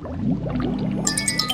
Música